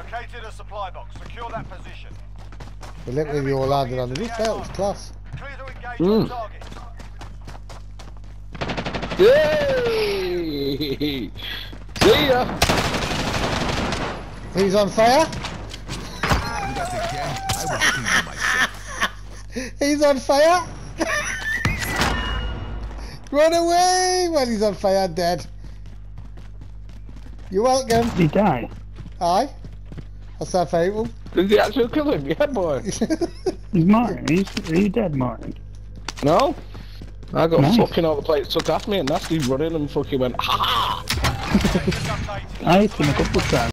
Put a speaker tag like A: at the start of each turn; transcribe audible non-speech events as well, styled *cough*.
A: Located a supply box. Secure that position.
B: The lip with your landed underneath there was class.
A: Clear to engage
C: Mm.
A: on target.
C: Yay! *laughs* See ya!
B: He's on fire.
D: That again, I will see you myself.
B: He's on fire. *laughs* Run away when he's on fire, dead. You're welcome.
E: Did he die?
B: Aye. That's our fable.
C: Did you actually kill him? Yeah, *laughs* boy.
E: He's Martin. He's, are you dead, Martin?
C: No? I got
E: Nice.
C: fucking all the plates took off me and Nasty running and fucking went, ha! Ah!
A: Status *laughs* updated.
E: I hit him a couple of times.